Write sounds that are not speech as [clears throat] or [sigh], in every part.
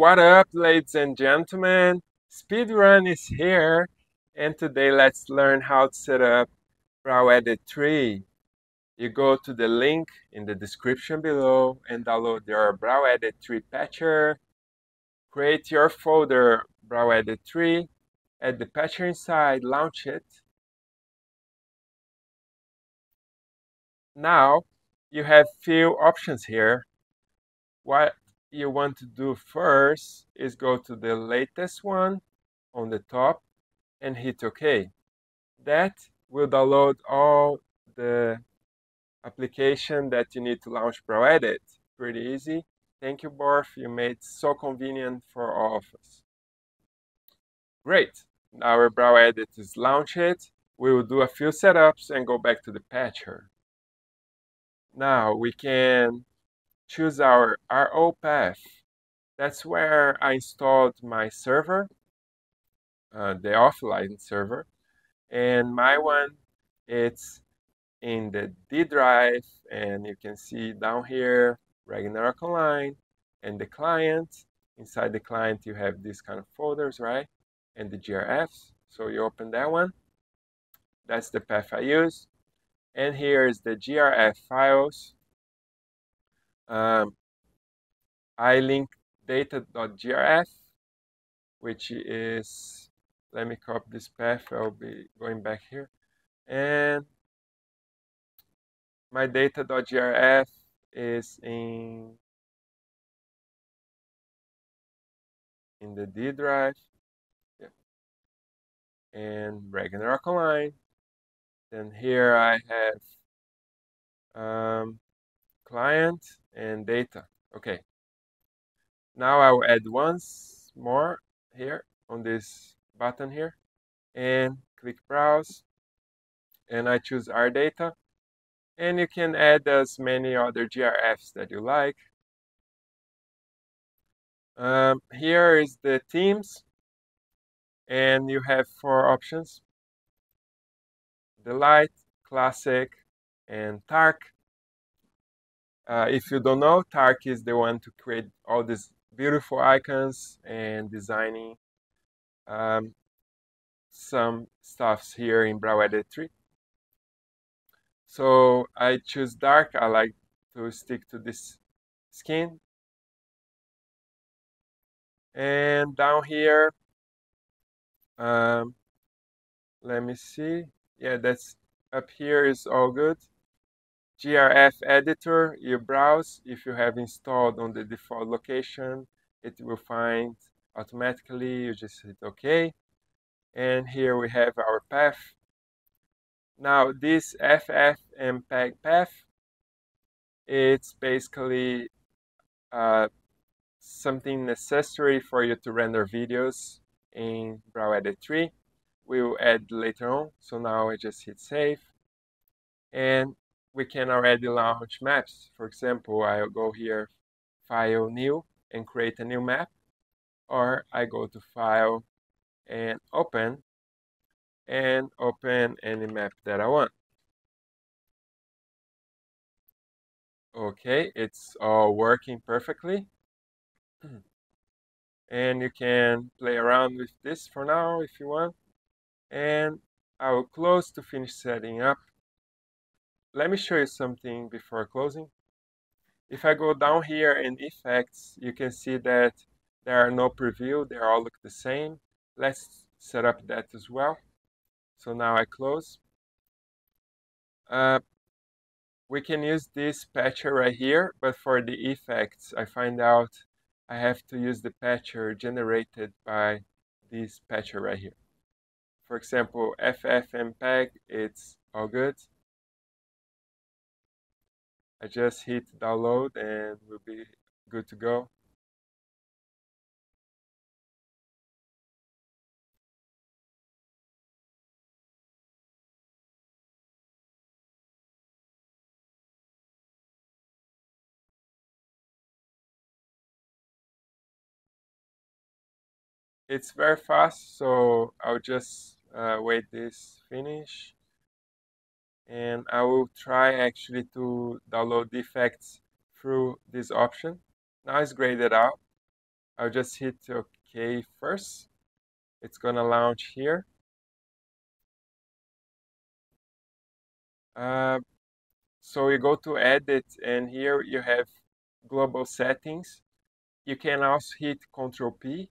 What up, ladies and gentlemen? Speedrun is here, and today let's learn how to set up BrowEdit 3. You go to the link in the description below and download your BrowEdit 3 patcher. Create your folder BrowEdit 3, add the patcher inside, launch it. Now you have few options here. What you want to do first is go to the latest one on the top and hit OK. That will download all the application that you need to launch BrowEdit. Pretty easy. Thank you, Borf. You made so convenient for all of us. Great. Now our BrowEdit is launched. We will do a few setups and go back to the patcher. Now we can choose our RO path. That's where I installed my server, uh, the offline server. And my one, it's in the D drive, and you can see down here, Ragnarok Online, and the client. Inside the client, you have these kind of folders, right? And the GRFs. So you open that one. That's the path I use. And here is the GRF files um, I link data.grf, which is, let me copy this path, I'll be going back here. And my data.grf is in, in the D drive. Yeah. And Ragnarok Online. Then here I have um, client and data. Okay. Now I'll add once more here on this button here and click browse and I choose our data and you can add as many other GRFs that you like. Um, here is the themes and you have four options. Delight, Classic, and Tark. Uh, if you don't know, Tark is the one to create all these beautiful icons and designing um, some stuffs here in BrowEdit 3. So I choose dark. I like to stick to this skin. And down here, um, let me see. Yeah, that's up here is all good. GRF editor, you browse. If you have installed on the default location, it will find automatically. You just hit OK. And here we have our path. Now this FF and PEG path, it's basically uh, something necessary for you to render videos in BrowEdit 3. We will add later on. So now I just hit save. And we can already launch maps. For example, I'll go here, File, New, and create a new map. Or I go to File and Open, and open any map that I want. Okay, it's all working perfectly. [clears throat] and you can play around with this for now if you want. And I will close to finish setting up let me show you something before closing. If I go down here in effects, you can see that there are no preview, they all look the same. Let's set up that as well. So now I close. Uh, we can use this patcher right here, but for the effects, I find out I have to use the patcher generated by this patcher right here. For example, FFmpeg, it's all good. I just hit download and we'll be good to go. It's very fast, so I'll just uh, wait this finish and I will try actually to download the effects through this option. Now it's graded out. I'll just hit OK first. It's gonna launch here. Uh, so you go to edit and here you have global settings. You can also hit Control P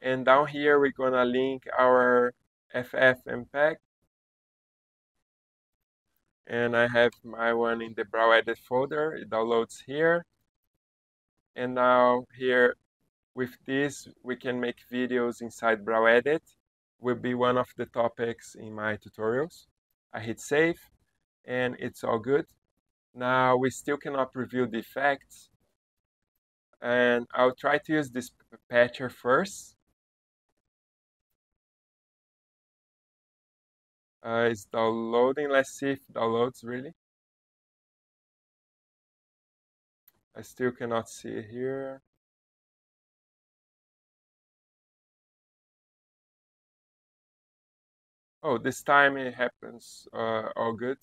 and down here we're gonna link our FFmpeg and I have my one in the Browedit folder. It downloads here. And now here with this, we can make videos inside Browedit. Will be one of the topics in my tutorials. I hit save and it's all good. Now we still cannot preview the effects. And I'll try to use this patcher first. Uh, it's downloading. Let's see if it downloads really. I still cannot see it here. Oh, this time it happens uh, all good.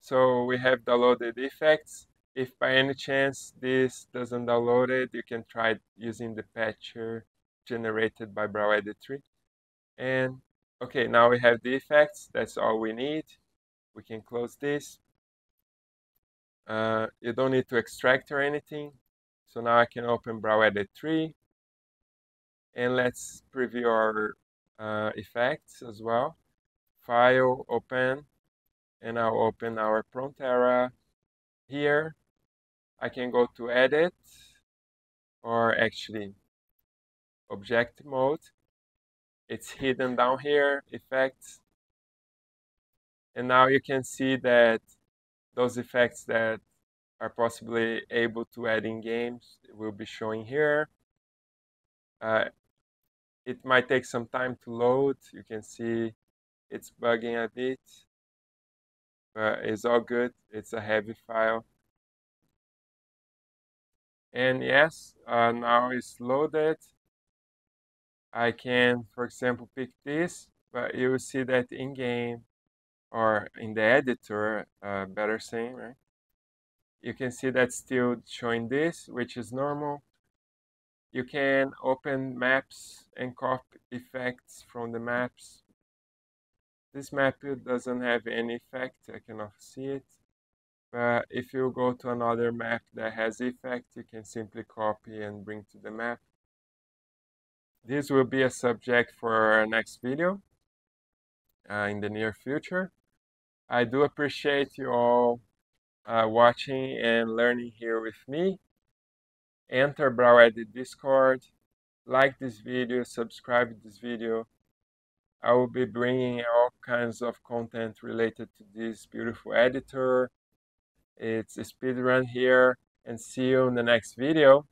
So we have downloaded effects. If by any chance this doesn't download it, you can try using the patcher generated by Browedit 3. And Okay, now we have the effects. That's all we need. We can close this. Uh, you don't need to extract or anything. So now I can open Browedit 3. And let's preview our uh, effects as well. File, open, and I'll open our Prontera here. I can go to edit or actually object mode it's hidden down here, effects. And now you can see that those effects that are possibly able to add in games will be showing here. Uh, it might take some time to load. You can see it's bugging a bit, but it's all good. It's a heavy file. And yes, uh, now it's loaded. I can, for example, pick this, but you will see that in game or in the editor, uh, better saying, right? You can see that still showing this, which is normal. You can open maps and copy effects from the maps. This map doesn't have any effect, I cannot see it. But if you go to another map that has effect, you can simply copy and bring to the map. This will be a subject for our next video uh, in the near future. I do appreciate you all uh, watching and learning here with me. Enter Browedit Discord, like this video, subscribe to this video. I will be bringing all kinds of content related to this beautiful editor. It's a speedrun here and see you in the next video.